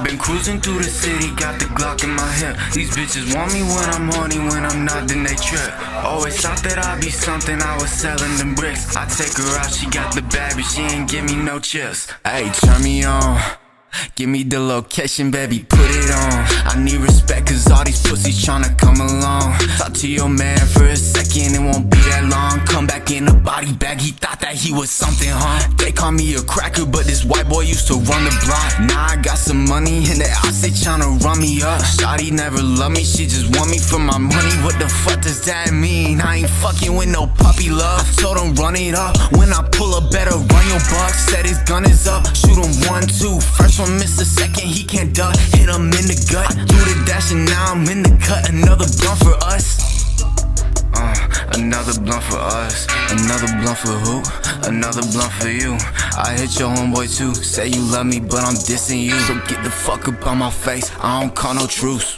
I've been cruising through the city, got the Glock in my hip. These bitches want me when I'm horny, when I'm not, then they trip. Always thought that I'd be something, I was selling them bricks. I take her out, she got the bag, but she ain't give me no chips. Hey, turn me on. Give me the location, baby, put it on. I need respect, cause all these pussies tryna come along. Talk to your man for a second, it won't be that long. In a body bag, he thought that he was something, huh? They call me a cracker, but this white boy used to run the block. Now I got some money, and they all say tryna run me up. Shawty never loved me, she just want me for my money. What the fuck does that mean? I ain't fucking with no puppy love. I told him run it up. When I pull up, better run your buck. Said his gun is up, shoot him one, two. First one miss the second, he can't duck. Hit him in the gut. I do the dash and now I'm in the cut. Another blunt for us. Another blunt for us. Another blunt for who? Another blunt for you. I hit your homeboy too. Say you love me, but I'm dissing you. So get the fuck up on my face. I don't call no truce.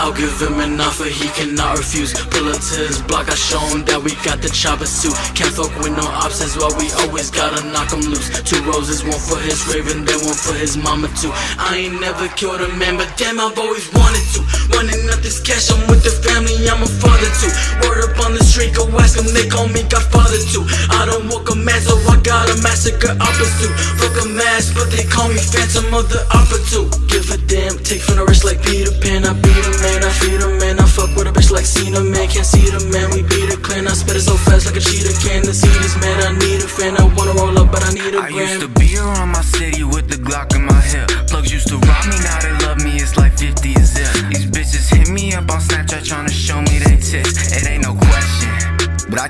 I'll give him an offer he cannot refuse. Pull up to his block, I show him that we got the chopper suit. Can't fuck with no ops, that's why we always gotta knock him loose. Two roses, one for his raven, then one for his mama too. I ain't never killed a man, but damn, I've always wanted to. Running up this cash, I'm with the family, I'm a father too. Word up on the street, go ask them, they call me Godfather too. I don't walk a man, so I got a massacre opposite. Fuck a mask, but they call me Phantom of the Opera too. Give a damn, take from the wrist like Peter Pan, I beat a man, I feed man, I fuck with a bitch like Cena, man, can't see the man, we beat a clan, I spit it so fast like a cheetah can. See this man, I need a fan, I wanna roll up, but I need a I used to be around my city with the Glock in my hip. Plugs used to rob me, now they love me, it's like 50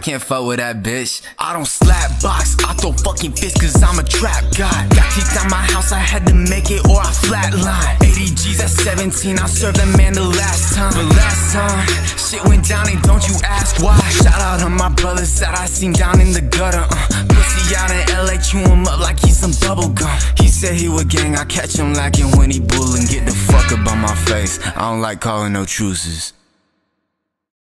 can't fuck with that bitch. I don't slap box, I throw fucking fists cause I'm a trap god. Got kicked out my house, I had to make it or I flatline. 80 G's at 17, I served that man the last time. But last time, shit went down and don't you ask why. Shout out to my brothers that I seen down in the gutter. Uh, pussy out in LA, chew him up like he's some bubble gum. He said he would gang, I catch him lacking when he bullin'. Get the fuck up on my face, I don't like calling no truces.